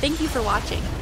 Thank you for watching.